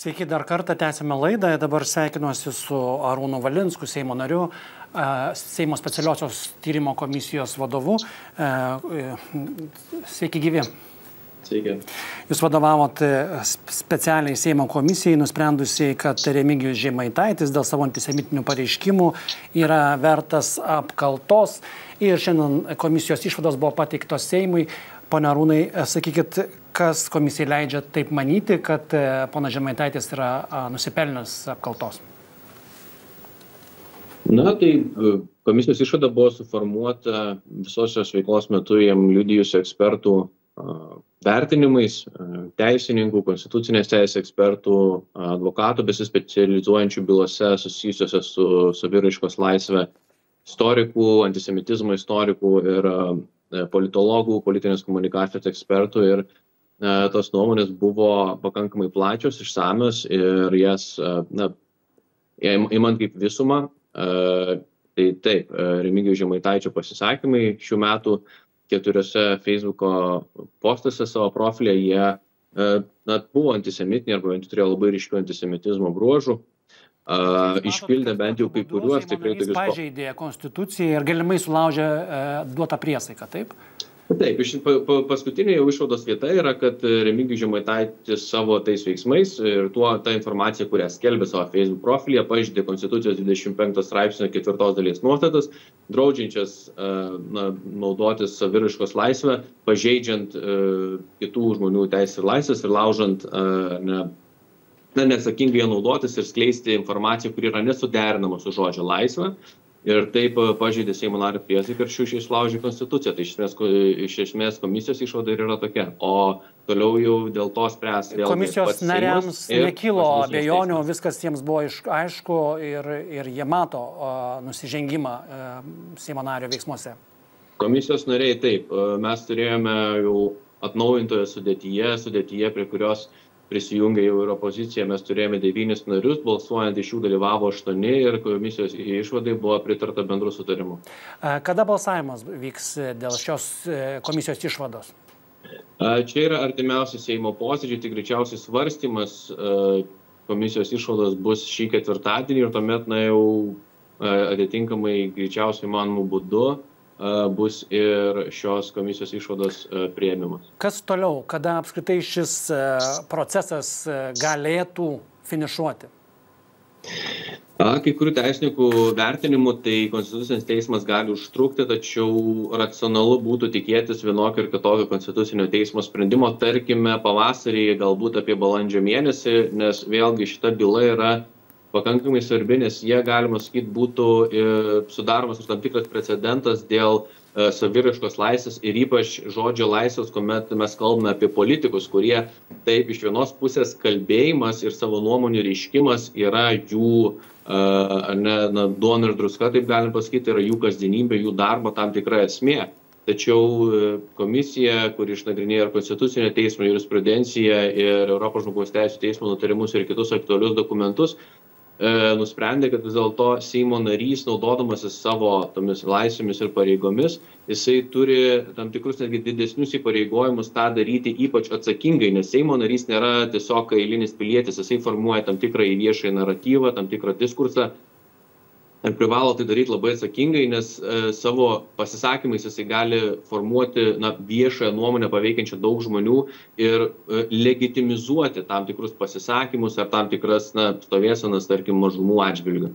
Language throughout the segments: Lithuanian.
Sveiki, dar kartą tęsime laidą. Dabar sveikinuosi su Arūnu Valinsku, Seimo nariu, Seimo specialiosios tyrimo komisijos vadovu. Sveiki, gyvi. Sveiki. Jūs vadovavot specialiai Seimo komisijai, nusprendusiai, kad Remigijus Žemaitaitis dėl savo antisemitinių pareiškimų yra vertas apkaltos. Ir šiandien komisijos išvados buvo pateiktos Seimui. Pone Arūnai, sakykit, kas komisijai leidžia taip manyti, kad pana Žemaitaitis yra nusipelnęs apkaltos? Na, tai komisijos išvada buvo suformuota visos šios veiklos metu jam liudijusių ekspertų vertinimais, teisininkų, konstitucinės teisės ekspertų, advokatų besispecializuojančių bylose susijusiuose su saviraiškos laisvė, istorikų, antisemitizmo istorikų ir politologų, politinės komunikacijos ekspertų ir tos nuomonės buvo pakankamai plačios, išsamios ir jas, na, įmant kaip visumą, tai taip, Remigijų Žemaitaičio pasisakymai šių metų keturiose Facebook'o postuose savo profilė, jie na, buvo antisemitiniai arba bent turėjo labai ryškių antisemitizmo bruožų. Uh, išpildė bent jau kai kuriuos tikrai tokius. Jis pažeidė konstituciją ir galimai sulaužė uh, duotą priesaiką, taip? Taip, iš, pa, pa, paskutinė jau išvados vieta yra, kad Remigijus Žemaitaitis savo tais veiksmais ir tuo tą informaciją, kurią skelbė savo Facebook profilyje, pažydė Konstitucijos 25 straipsnio ketvirtos dalies nuostatas, draudžiančias uh, na, naudotis saviriškos laisvę, pažeidžiant uh, kitų žmonių teisės ir laisvės ir laužant ne, na, neatsakingai naudotis ir skleisti informaciją, kuri yra nesuderinama su žodžio laisvė. Ir taip pažeidė Seimo nario priesaiką ir šių šiais laužė konstituciją. Tai iš esmės, iš esmės komisijos išvada ir yra tokia. O toliau jau dėl to spręs. Komisijos nariams nekilo abejonių, viskas jiems buvo iš, aišku ir, ir jie mato uh, nusižengimą uh, Seimo nario veiksmuose. Komisijos nariai taip. Mes turėjome jau atnaujintoje sudėtyje, sudėtyje, prie kurios prisijungė jau ir opozicija, mes turėjome devynis narius, balsuojant iš jų dalyvavo aštuoni ir komisijos išvadai buvo pritarta bendru sutarimu. Kada balsavimas vyks dėl šios komisijos išvados? Čia yra artimiausi Seimo posėdžiai, tai greičiausiai svarstymas komisijos išvados bus šį ketvirtadienį ir tuomet, na jau atitinkamai greičiausiai manimų būdu bus ir šios komisijos išvados prieimimas. Kas toliau, kada apskritai šis procesas galėtų finišuoti? Kai kurių teisininkų vertinimų, tai Konstitucinis teismas gali užtrukti, tačiau racionalu būtų tikėtis vienokio ir kitokio Konstitucinio teismo sprendimo, tarkime, pavasarį, galbūt apie balandžio mėnesį, nes vėlgi šita byla yra pakankamai svarbi, nes jie, galima sakyti, būtų sudaromas ir tam tikras precedentas dėl saviraškos laisvės ir ypač žodžio laisvės, kuomet mes kalbame apie politikus, kurie taip iš vienos pusės kalbėjimas ir savo nuomonių reiškimas yra jų ne, na, duona ir druska, taip galim pasakyti, yra jų kasdienybė, jų darbo tam tikra esmė. Tačiau komisija, kuri išnagrinėjo ir Konstitucinio teismo jurisprudenciją ir Europos žmogaus teisų teismo nutarimus ir kitus aktualius dokumentus, nusprendė, kad vis dėlto Seimo narys, naudodamasis savo tomis laisvėmis ir pareigomis, jisai turi tam tikrus netgi didesnius įpareigojimus tą daryti ypač atsakingai, nes Seimo narys nėra tiesiog eilinis pilietis, jisai formuoja tam tikrą į viešąjį naratyvą, tam tikrą diskursą ir privalo tai daryti labai atsakingai, nes e, savo pasisakymais jisai gali formuoti na, viešąją nuomonę paveikiančią daug žmonių ir e, legitimizuoti tam tikrus pasisakymus ar tam tikras na, stovėsenas, tarkim, mažumų atžvilgių.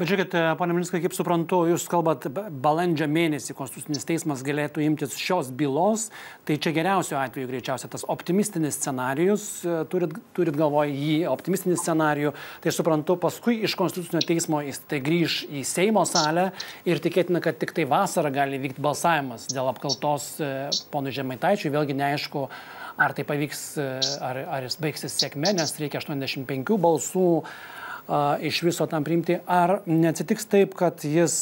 Bet žiūrėkit, ponė Minskai, kaip suprantu, jūs kalbat, balandžio mėnesį Konstitucinis teismas galėtų imtis šios bylos, tai čia geriausio atveju greičiausiai tas optimistinis scenarius, turit, turit galvoje jį optimistinį scenarijų, tai suprantu, paskui iš Konstitucinio teismo jis tai grįž į Seimo salę ir tikėtina, kad tik tai vasarą gali vykti balsavimas dėl apkaltos ponui Žemaitaičiui, vėlgi neaišku, ar tai pavyks, ar, ar jis baigsis sėkme, nes reikia 85 balsų iš viso tam priimti, ar neatsitiks taip, kad jis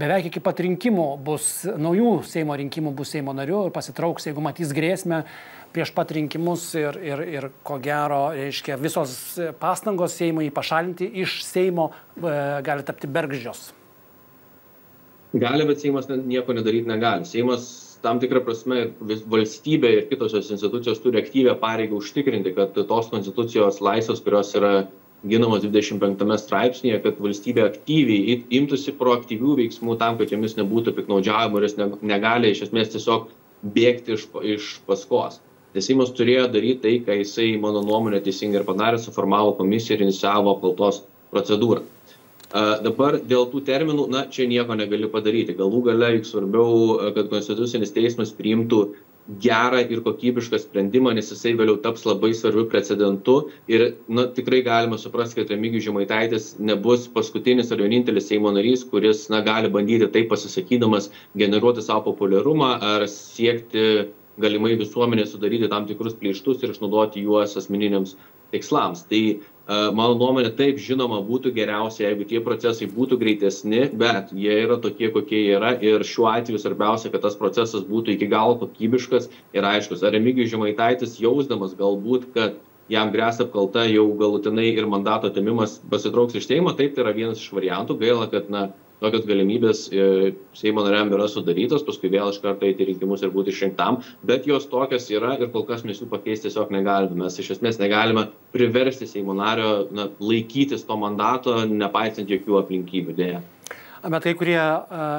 beveik iki pat rinkimų bus, naujų Seimo rinkimų bus Seimo nariu ir pasitrauks, jeigu matys grėsmę prieš pat rinkimus ir, ir, ir ko gero, reiškia, visos pastangos Seimui pašalinti iš Seimo e, gali tapti bergždžios. Gali, bet Seimas nieko nedaryti negali. Seimas tam tikra prasme valstybė ir kitos jos institucijos turi aktyvią pareigą užtikrinti kad tos konstitucijos laisvės kurios yra ginamos dvidešim penktame straipsnyje kad valstybė aktyviai imtųsi proaktyvių veiksmų tam kad jomis nebūtų piktnaudžiaujama ir ne negali iš esmės tiesiog bėgti iš iš paskos. Nes seimas turėjo daryt tai ką jisai mano nuomone teisingai ir padarė suformavo komisiją ir inicijavo apkaltos procedūrą dabar dėl tų terminų na čia nieko negali padaryti. Galų gale juk svarbiau kad konstitucinis teismas priimtų gerą ir kokybišką sprendimą nes jisai vėliau taps labai svarbiu precedentu. Ir na tikrai galima suprast kad remigijus žemaitaitis nebus paskutinis ar vienintelis seimo narys kuris na gali bandyti taip pasisakydamas generuoti sau populiarumą ar siekti galimai visuomenėj sudaryti tam tikrus pleištus ir išnaudoti juos asmeniniams tikslams. Tai mano nuomone taip žinoma būtų geriausia jeigu tie procesai būtų greitesni bet jie yra tokie kokie yra. Ir šiuo atveju svarbiausia kad tas procesas būtų iki galo kokybiškas ir aiškus. Ar remigijus žemaitaitis jausdamas galbūt kad jam gresia apkalta jau galutinai ir mandato atėmimas pasitrauks iš seimo taip tai yra vienas iš variantų. Gaila kad na tokios galimybės e, seimo nariam yra sudarytos paskui vėl iš karto eiti rinkimus ir būti išrinktam bet jos tokios yra ir kol kas mes jų pakeist tiesiog negalime. Mes iš esmės negalime priversti seimo nario na laikytis to mandato nepaisant jokių aplinkybių deja bet kai kurie,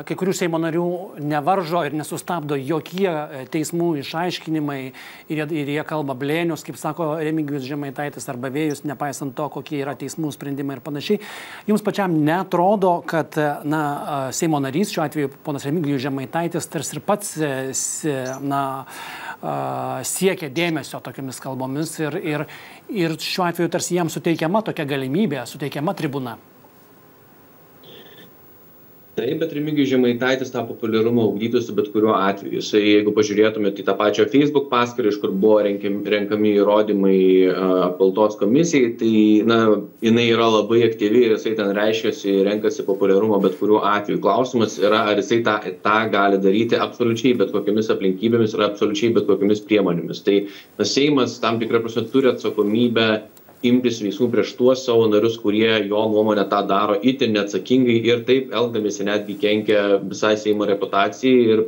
kai kurių Seimo narių nevaržo ir nesustabdo jokie teismų išaiškinimai ir jie, ir jie kalba blėnius, kaip sako Remigijus Žemaitaitis arba vėjus, nepaisant to, kokie yra teismų sprendimai ir panašiai. Jums pačiam netrodo, kad na, Seimo narys, šiuo atveju ponas Remigijus Žemaitaitis, tarsi ir pats na, siekia dėmesio tokiamis kalbomis ir, ir, ir šiuo atveju tarsi jam suteikiama tokia galimybė, suteikiama tribūna taip bet remigijus žemaitaitis tą populiarumą ugdytųsi bet kuriuo atveju. Jisai jeigu pažiūrėtumėt į tą pačią feisbuk paskyrą iš kur buvo renkiam renkami įrodymai apkaltos komisijai tai na jinai yra labai aktyvi ir jisai ten reiškiasi renkasi populiarumą bet kuriuo atveju. Klausimas yra ar jisai tą tą gali daryti absoliučiai bet kokiomis aplinkybėmis ir absoliučiai bet kokiomis priemonėmis. Tai na seimas tam tikra prasme turi atsakomybę imtis veiksmų prieš tuos savo narius kurie jo nuomone tą daro itin neatsakingai ir taip elgdamiesi netgi kenkia visai seimo reputacijai ir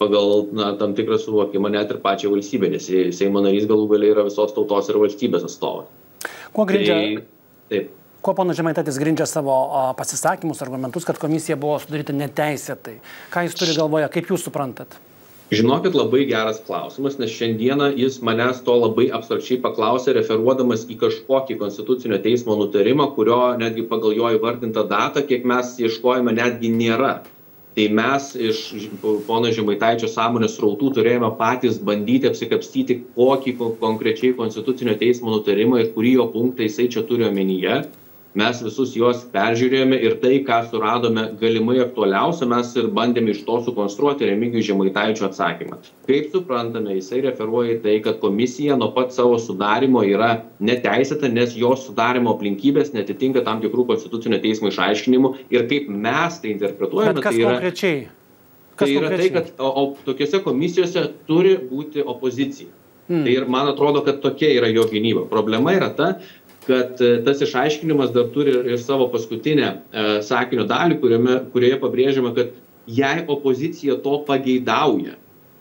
pagal na tam tikrą suvokimą net ir pačiai valstybei nes seimo narys galų gale yra visos tautos ir valstybės atstovas kuo grindžia tai, taip Kuo ponas Žemaitaitis grindžia savo pasisakymus, argumentus, kad komisija buvo sudaryta neteisėtai? Ką jis turi galvoje, kaip jūs suprantat? Žinokit labai geras klausimas nes šiandieną jis manęs to labai abstrakčiai paklausė referuodamas į kažkokį konstitucinio teismo nutarimą kurio netgi pagal jo įvardintą datą kiek mes ieškojome netgi nėra. Tai mes iš pono žemaitaičio sąmonės srautų turėjome patys bandyti apsikapstyti kokį konkrečiai konstitucinio teismo nutarimą ir kurį jo punktą jisai čia turi omenyje mes visus juos peržiūrėjome ir tai ką suradome galimai aktualiausia mes ir bandėme iš to sukonstruoti remigijui žemaitaičiui atsakymą. Kaip suprantame jisai referuoja į tai kad komisija nuo pat savo sudarymo yra neteisėta nes jos sudarymo aplinkybės neatitinka tam tikrų konstitucinio teismo išaiškinimų. Ir kaip mes tai interpretuojame tai yra konkrečiai? Tai yra tai kad o, o tokiuose komisijose turi būti opozicija. Hmm. Tai ir man atrodo, kad tokia yra jo gynyba. Problema yra ta, kad e, tas išaiškinimas dar turi ir savo paskutinę e, sakinio dalį, kuriame, kurioje pabrėžiama, kad jei opozicija to pageidauja,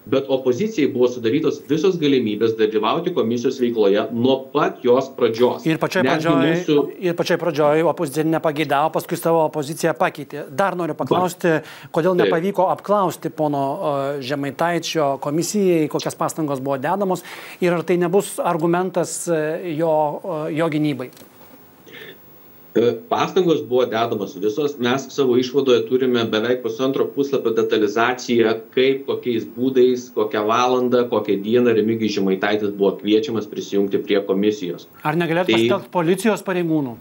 bet opozicijai buvo sudarytos visos galimybės dalyvauti komisijos veikloje nuo pat jos pradžios. Ir pačioj pradžioj, mūsų... ir pačioj pradžioj opozicija nepageidavo, paskui savo opoziciją pakeitė. Dar noriu paklausti, kodėl Taip. nepavyko apklausti pono Žemaitaičio komisijai, kokias pastangos buvo dedamos ir ar tai nebus argumentas e, jo, jo gynybai. E, pastangos buvo dedamos visos. Mes savo išvadoje turime beveik pusantro puslapio detalizaciją kaip kokiais būdais kokią valandą kokią dieną remigijus žemaitaitis buvo kviečiamas prisijungti prie komisijos. Ar negalėtų tai, pasitelkt policijos pareigūnų?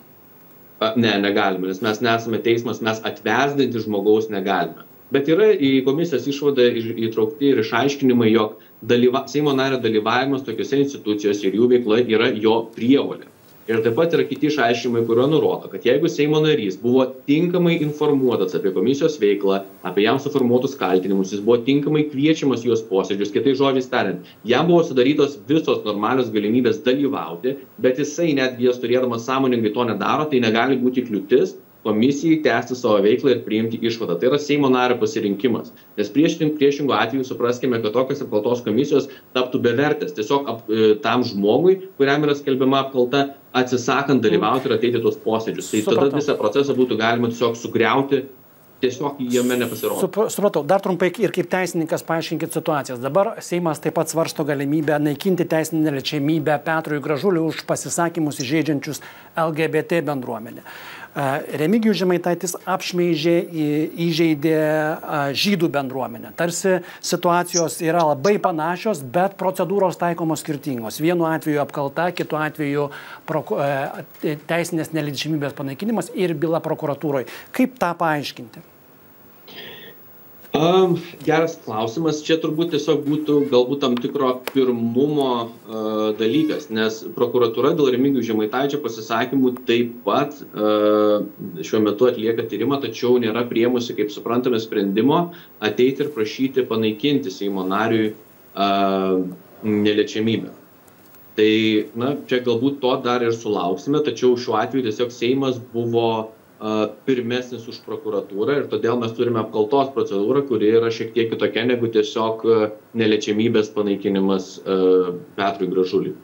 Ne negalime nes mes nesame teismas mes atvesdinti žmogaus negalime. Bet yra į komisijos išvadą įtraukti ir išaiškinimai jog dalyva seimo nario dalyvavimas tokiose institucijose ir jų veikla yra jo prievolė ir taip pat yra kiti išaiškinimai kuriuo nurodo kad jeigu seimo narys buvo tinkamai informuotas apie komisijos veiklą apie jam suformuotus kaltinimus jis buvo tinkamai kviečiamas į jos posėdžius kitais žodžiais tariant jam buvo sudarytos visos normalios galimybės dalyvauti bet jisai netgi jas turėdamas sąmoningai to nedaro tai negali būti kliūtis komisijai tęsti savo veiklą ir priimti išvadą tai yra seimo nario pasirinkimas nes priešin priešingu atveju supraskime kad tokios apkaltos komisijos taptų bevertės tiesiog ap e, tam žmogui kuriam yra skelbiama apkalta atsisakant dalyvauti ir ateiti tuos posėdžius tai tada visą procesą būtų galima tiesiog sugriauti tiesiog jame nepasirodo. Supratau, dar trumpai ir kaip teisininkas paaiškinkit situacijas. Dabar Seimas taip pat svarsto galimybę naikinti teisinę neliečiamybę Petrui Gražuliu už pasisakymus įžeidžiančius LGBT bendruomenę. Remigijų Žemaitaitis apšmeižė, įžeidė žydų bendruomenę. Tarsi situacijos yra labai panašios, bet procedūros taikomos skirtingos. Vienu atveju apkalta, kitu atveju teisinės nelidžimybės panaikinimas ir byla prokuratūroje. Kaip tą paaiškinti? Um, geras klausimas. Čia turbūt tiesiog būtų galbūt tam tikro pirmumo uh, dalykas, nes prokuratūra dėl Remigijų Žemaitaičio pasisakymų taip pat uh, šiuo metu atlieka tyrimą, tačiau nėra priemusi, kaip suprantame, sprendimo ateiti ir prašyti panaikinti Seimo nariui uh, neliečiamybę. Tai, na, čia galbūt to dar ir sulauksime, tačiau šiuo atveju tiesiog Seimas buvo pirmesnis už prokuratūrą ir todėl mes turime apkaltos procedūrą, kuri yra šiek tiek kitokia negu tiesiog neliečiamybės panaikinimas Petrui Gražuliui.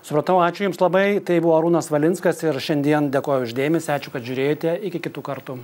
Supratau, ačiū Jums labai. Tai buvo Arūnas Valinskas ir šiandien dėkoju uždėmesi, ačiū, kad žiūrėjote. Iki kitų kartų.